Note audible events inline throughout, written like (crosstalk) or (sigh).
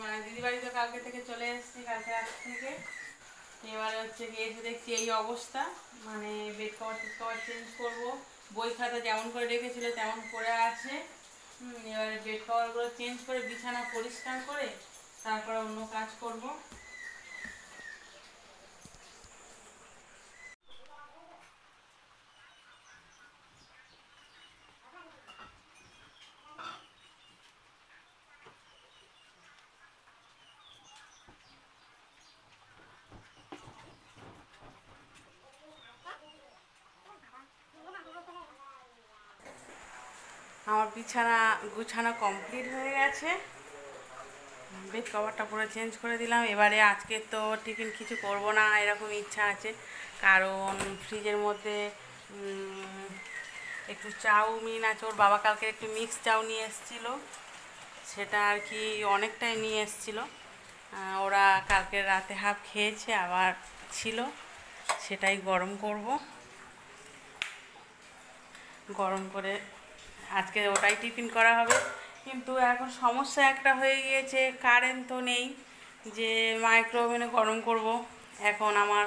মানে দিদি বাড়িতে কালকে থেকে চলে এসেছি, কালকে আজ থেকে। এবারে হচ্ছে কি এসে দেখছি এই অবস্থা। মানে বেড কভার টেড কভার চেঞ্জ করব। বই খাতা যেমন করে রেখেছিল তেমন করে আছে। এবারে বেড কভারগুলো চেঞ্জ করে বিছানা পরিষ্কার করে তারপরে অন্য কাজ করব। আমার বিছানা গুছানো কমপ্লিট হয়ে গেছে। বেড কভারটা পুরো চেঞ্জ করে দিলাম। এবারে আজকে তো টিফিন কিছু করব না, এরকম ইচ্ছা আছে। কারণ ফ্রিজের মধ্যে একটু চাউমিন আছে। ওর বাবা কালকে একটু মিক্স চাউ নিয়ে এসেছিল। সেটা আর কি অনেকটাই নিয়ে এসেছিল। ওরা কালকে রাতে হাফ খেয়েছে, আবার ছিল। সেটাই গরম করব। গরম করে আজকে ওটাই টিফিন করা হবে। কিন্তু এখন সমস্যা একটা হয়ে গিয়েছে কারেন্ট তো নেই যে মাইক্রো ওভেনে গরম করব। এখন আমার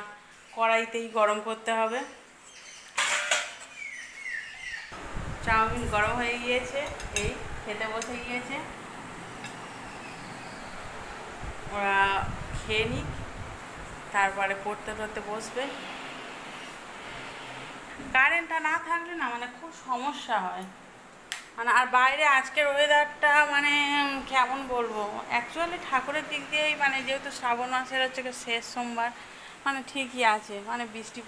কড়াইতেই গরম করতে হবে। চাউমিন গরম হয়ে গিয়েছে, এই খেতে বসে গিয়েছে। ওরা খেয়ে নিক, তারপরে পড়তে টড়তে বসবে। কারেন্টটা না থাকলে না মানে খুব সমস্যা হয়। মানে আর বাইরে আজকের ওয়েদারটা মানে কেমন বলব? অ্যাকচুয়ালি ঠাকুরের দিক দিয়েই মানে যেহেতু শ্রাবণ মাসের হচ্ছে শেষ সোমবার মানে ঠিকই আছে মানে বৃষ্টি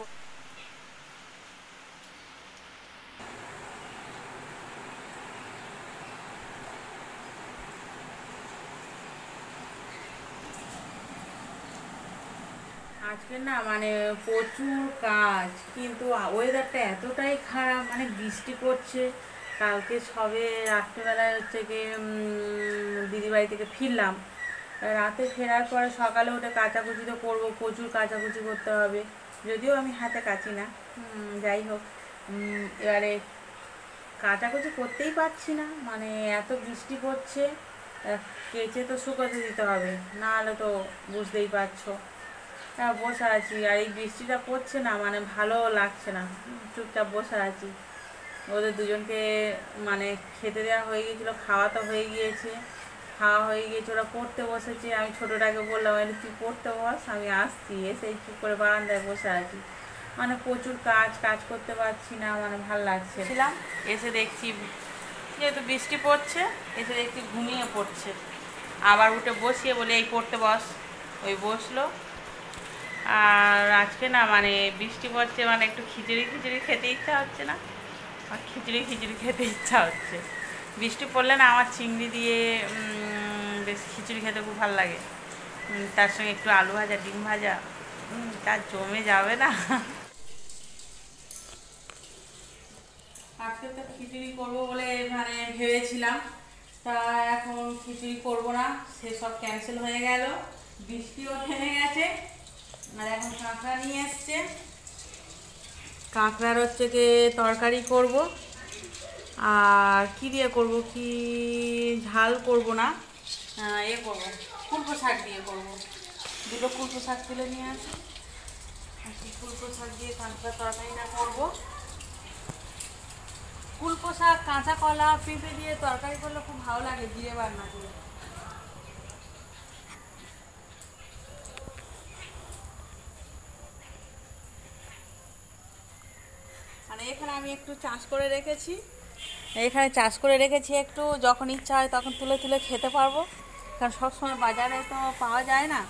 আজকে না মানে প্রচুর কাজ, কিন্তু ওয়েদারটা এতটাই খারাপ মানে বৃষ্টি পড়ছে। কালকে সবে রাত্রেবেলায় হচ্ছে গিয়ে দিদিবাড়ি থেকে ফিরলাম। রাতে ফেরার পরে সকালে উঠে কাচাকুচি তো করব, প্রচুর কাচাকুচি করতে হবে। যদিও আমি হাতে কাচি না। যাই হোক এবারে কাচাকুচি করতেই পারছি না। মানে এত বৃষ্টি পড়ছে কেচে তো শুকোতে দিতে হবে না হলে তো বুঝতেই পারছ। হ্যাঁ বসে আছি। আর এই বৃষ্টিটা পড়ছে না মানে ভালো লাগছে না। চুপচাপ বসে আছি। ওদের দুজনকে মানে খেতে দেওয়া হয়ে গিয়েছিল খাওয়া তো হয়ে গিয়েছে খাওয়া হয়ে গিয়েছে ওরা পড়তে বসেছে। আমি ছোটোটাকে বললাম আমি তুই পড়তে বস আমি আসছি। এসে চুপ করে বারান্দায় বসে আছি। মানে প্রচুর কাজ কাজ করতে পারছি না মানে ভালো লাগছে ছিলাম। এসে দেখছি যেহেতু বৃষ্টি পড়ছে এসে দেখছি ঘুমিয়ে পড়ছে। আবার উঠে বসিয়ে বলে এই পড়তে বস। ওই বসল। আর আজকে না মানে বৃষ্টি পড়ছে মানে একটু খিচুড়ি খিচুড়ি খেতে ইচ্ছা হচ্ছে না। আর খিচুড়ি খিচুড়ি খেতে ইচ্ছা হচ্ছে। বৃষ্টি পড়লে না আমার চিংড়ি দিয়ে বেশ খিচুড়ি খেতে খুব ভালো লাগে। তার সঙ্গে একটু আলু ভাজা, ডিম ভাজা তার জমে যাবে না। আজকে তো খিচুড়ি করব বলে মানে ভেবেছিলাম। তা এখন খিচুড়ি করব না সেসব ক্যান্সেল হয়ে গেল। বৃষ্টিও থেমে গেছে। আর এখন কাঁকড়া নিয়ে এসছে। কাঁকড়ার হচ্ছে কি তরকারি করব। আর কি দিয়ে করব কি ঝাল করব না এ করব। কুলপো শাক দিয়ে করব। দুটো কুলপো শাক তুলে নিয়ে আসি। কুলপো শাক দিয়ে কাঁকড়া তরকারিটা করব। কুলপো শাক, কাঁচা কলা, পেঁপে দিয়ে তরকারি করলে খুব ভালো লাগে জিরে বান্না দিয়ে মানে এখানে আমি একটু চাষ করে রেখেছি। এখানে চাষ করে রেখেছি একটু, যখন ইচ্ছা হয় তখন তুলে তুলে খেতে পারব। কারণ সবসময় বাজারে তো পাওয়া যায় না।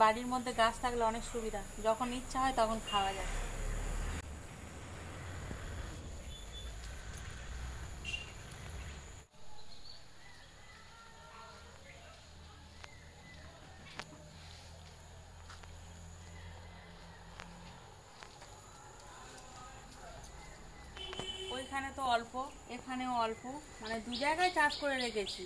বাড়ির মধ্যে গাছ থাকলে অনেক সুবিধা। যখন ইচ্ছা হয় তখন খাওয়া যায় ওইখানে তো অল্প এখানেও অল্প মানে দু জায়গায় চাষ করে রেখেছি।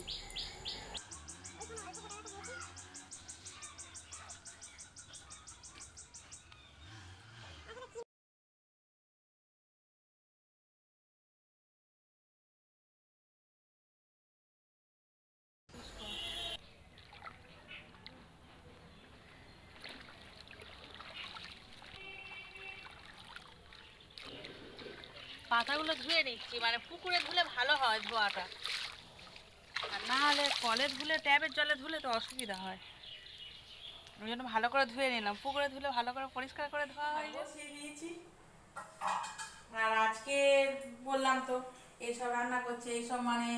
পাতাগুলো ধুয়ে নিচ্ছি মানে পুকুরে ধুলে ভালো হয় ধোয়াটা। আর না হলে ধুলে, ট্যাপের জলে ধুলে তো অসুবিধা হয়। ওই জন্য ভালো করে ধুয়ে নিলাম। পুকুরে ধুলে ভালো করে পরিষ্কার করে ধোয়া হয় আর আজকে বললাম তো, এইসব রান্না করছি। এইসব মানে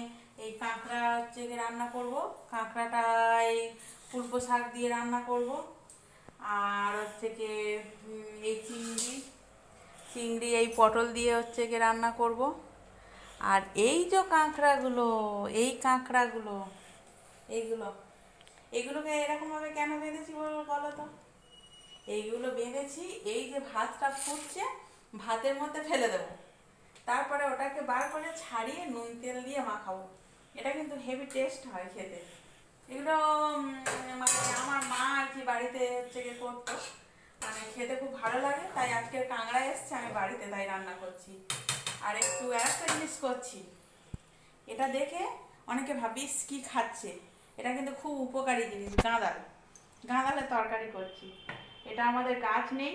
এই কাঁকড়া হচ্ছে রান্না করব। কাঁকড়াটা এই ফুলকো শাক দিয়ে রান্না করব। আর হচ্ছে এই চিংড়ি চিংড়ি, এই পটল দিয়ে হচ্ছে কি রান্না করব। আর এই যে কাঁকড়াগুলো, এই কাঁকড়াগুলো এইগুলো এগুলোকে এরকমভাবে কেন বেঁধেছি বলো বলো তো? এইগুলো বেঁধেছি, এই যে ভাতটা ফুটছে, ভাতের মধ্যে ফেলে দেবো। তারপরে ওটাকে বার করে ছাড়িয়ে নুন তেল দিয়ে মাখাবো। এটা কিন্তু হেভি টেস্ট হয় খেতে। এগুলো মানে আমার মা আর কি বাড়িতে হচ্ছে করতো। মানে খেতে খুব ভালো লাগে, তাই আজকে কাঁকড়া এসছে আমি বাড়িতে তাই রান্না করছি। আর একটু একটা জিনিস করছি। এটা দেখে অনেকে ভাবিস কি খাচ্ছে? এটা কিন্তু খুব উপকারী জিনিস, গাঁদাল। গাঁদালের তরকারি করছি। এটা আমাদের গাছ নেই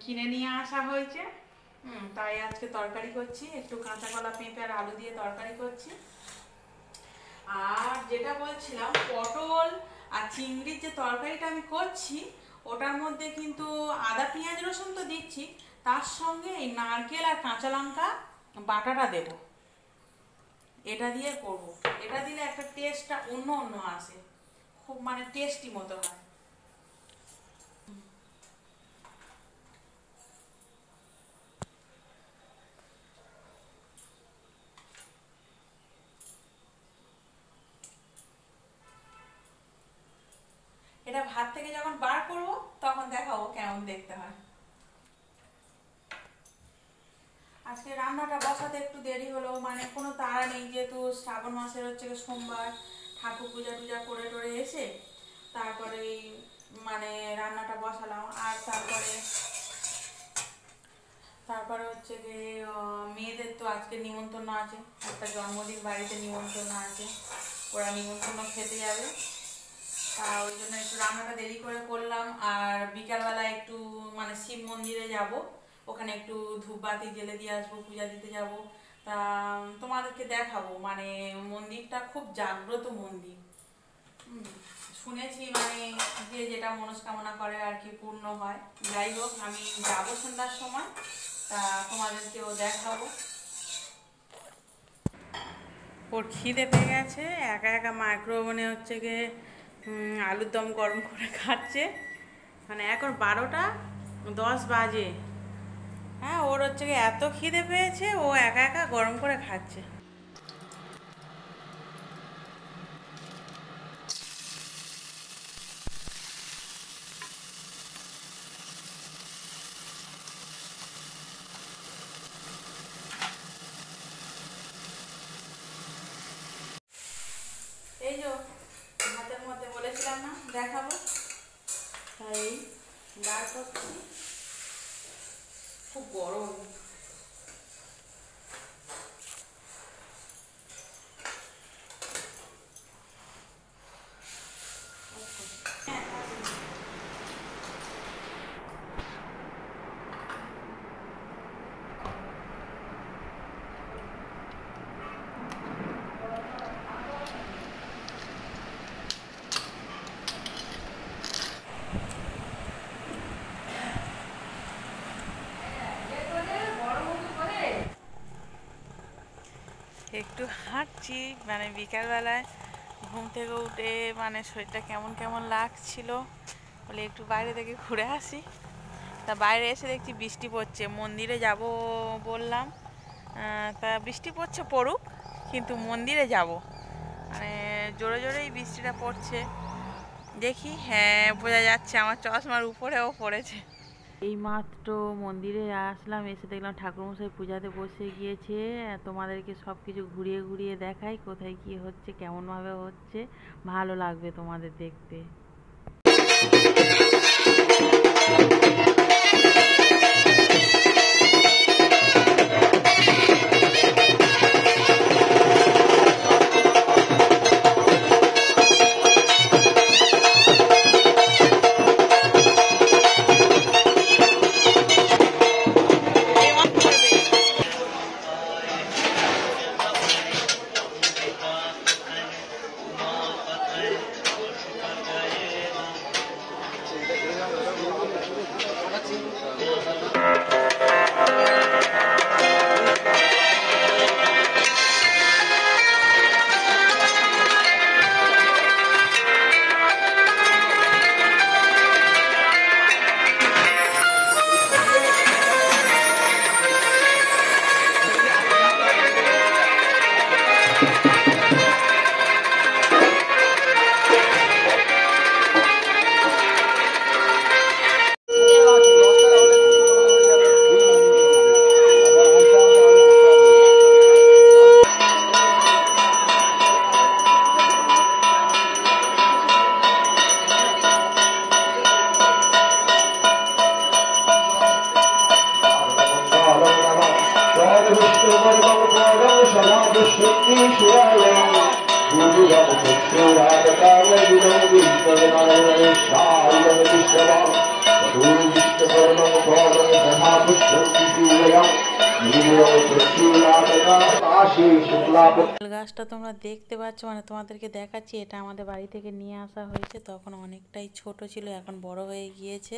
কিনে নিয়ে আসা হয়েছে। তাই আজকে তরকারি করছি, একটু কাঁচা কলা, পেঁপে আর আলু দিয়ে তরকারি করছি। আর যেটা বলছিলাম, পটল আর চিংড়ির যে তরকারিটা আমি করছি ওটার মধ্যে কিন্তু আদা, পেঁয়াজ, রসুন তো দিচ্ছি। তার সঙ্গে এই নারকেল আর কাঁচা লঙ্কা বাটাটা দেব। এটা দিয়ে করব। এটা দিলে একটা টেস্টটা অন্য অন্য আসে। খুব মানে টেস্টি মতো হয় এটা ভাত থেকে যখন বার করব তখন দেখাবো কেমন দেখতে হয় আজকে রান্নাটা বসাতে একটু দেরি হলো মানে কোনো তাড়া নেই, যেহেতু শ্রাবণ মাসের হচ্ছে সোমবার, ঠাকুর পূজা টুজা করে টরে এসে তারপরে মানে রান্নাটা বসালাম। আর তারপরে তারপরে হচ্ছে যে মেয়েদের তো আজকে নিমন্ত্রণ আছে, একটা জন্মদিন, বাড়িতে নিমন্ত্রণ আছে, ওরা নিমন্ত্রণ খেতে যাবে। তা ওই জন্য একটু রান্নাটা দেরি করে করলাম, আর বিকালবেলা একটু মানে শিব মন্দিরে যাব, ওখানে একটু ধূপবাতি জেলে দিয়ে আসব, পূজা দিতে যাব। তা তোমাদেরকে দেখাবো। মানে মন্দিরটা খুব জাগ্রত মন্দির। শুনেছি মানে যে যেটা মনস্কামনা করে আর কি পূর্ণ হয়। যাই হোক, আমি যাব সন্ধ্যার সময়। তা তোমাদেরকেও দেখাবো। ওর খিদে পেয়ে গেছে। একা একা মাইক্রো ওভেনে হচ্ছে গিয়ে আলুর দম গরম করে খাচ্ছে। মানে এখন বারোটা, দশ বাজে। হ্যাঁ ওর হচ্ছে এত খিদে পেয়েছে ও একা একা গরম করে খাচ্ছে এই যে হাতের মধ্যে বলেছিলাম না দেখাবো তাই বার করছি খুব গরম একটু হাঁটছি মানে বিকালবেলায় ঘুম থেকে উঠে মানে শরীরটা কেমন কেমন লাগছিল, বলে একটু বাইরে থেকে ঘুরে আসি। তা বাইরে এসে দেখছি বৃষ্টি পড়ছে, মন্দিরে যাব বললাম। তা বৃষ্টি পড়ছে পড়ুক, কিন্তু মন্দিরে যাব। মানে জোরে জোরেই বৃষ্টিটা পড়ছে। দেখি হ্যাঁ বোঝা যাচ্ছে আমার চশমার উপরেও পড়েছে। এই মাত্র মন্দিরে আসলাম, এসে দেখলাম ঠাকুরমশাই পূজাতে বসে গিয়েছে। তোমাদেরকে সব কিছু ঘুরিয়ে ঘুরিয়ে দেখাই কোথায় কি হচ্ছে, কেমনভাবে হচ্ছে। ভালো লাগবে তোমাদের দেখতে। গাছটা তোমরা দেখতে পাচ্ছ মানে তোমাদেরকে দেখাচ্ছি, এটা আমাদের বাড়ি থেকে নিয়ে আসা হয়েছে। তখন অনেকটাই ছোট ছিল, এখন বড় হয়ে গিয়েছে।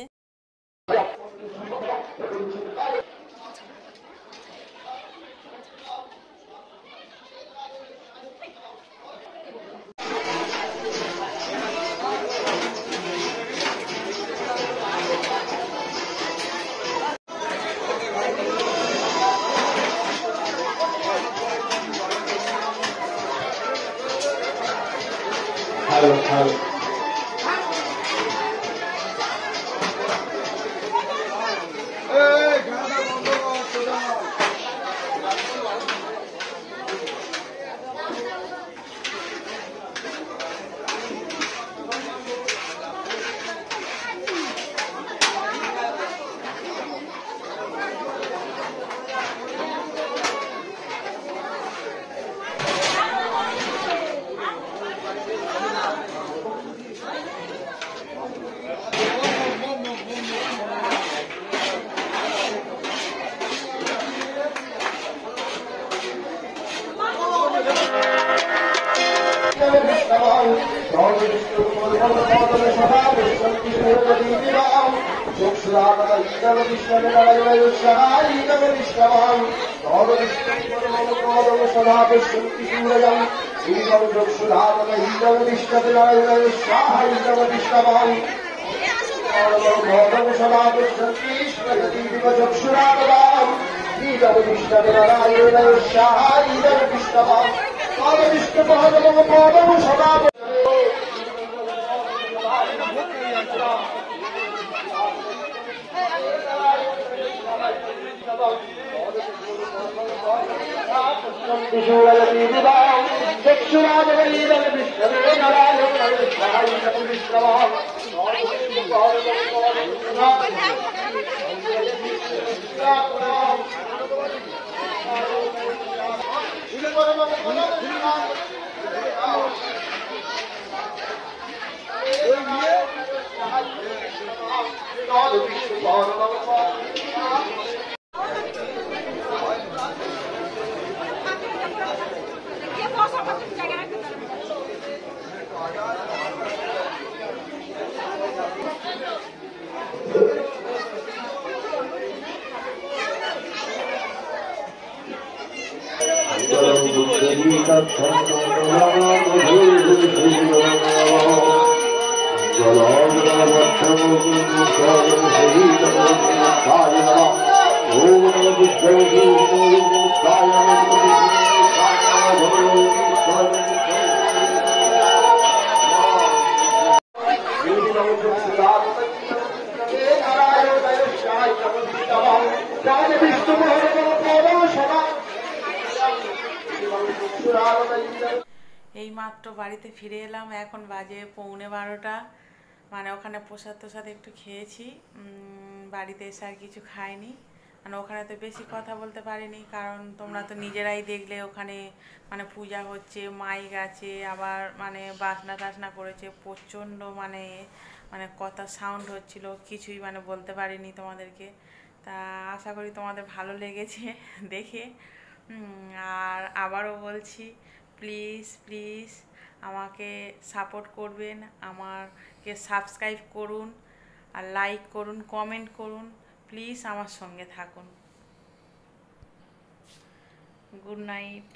श्रीसुरजम् श्रीसौजक्षुधातमहीनविष्टविनायनविष्टाहैनविष्टवान् ौरवसदापश्चक्षुरागवान् श्रीरविष्टविनारायणविष्टाहैनविष्टवान् पादविष्टपादमः पादौ सदाप విశూరయతి వివాహం చక్షురాజవరీరం విష్ణవే నరాయం విష్ణాయం విష్ణవాం విష్ణా جي نيكا এই মাত্র বাড়িতে ফিরে এলাম, এখন বাজে পৌনে বারোটা। মানে ওখানে প্রসাদ তোসাদ একটু খেয়েছি। বাড়িতে এসে আর কিছু খাইনি। মানে ওখানে তো বেশি কথা বলতে পারিনি, কারণ তোমরা তো নিজেরাই দেখলে ওখানে মানে পূজা হচ্ছে, মাইক আছে, আবার মানে বাসনা টাসনা করেছে, প্রচণ্ড মানে মানে কথা সাউন্ড হচ্ছিল, কিছুই মানে বলতে পারিনি তোমাদেরকে। তা আশা করি তোমাদের ভালো লেগেছে (laughs) দেখে। আর আবারও বলছি প্লিজ প্লিজ আমাকে সাপোর্ট করবেন, আমাকে সাবস্ক্রাইব করুন আর লাইক করুন কমেন্ট করুন প্লিজ আমার সঙ্গে থাকুন। Good night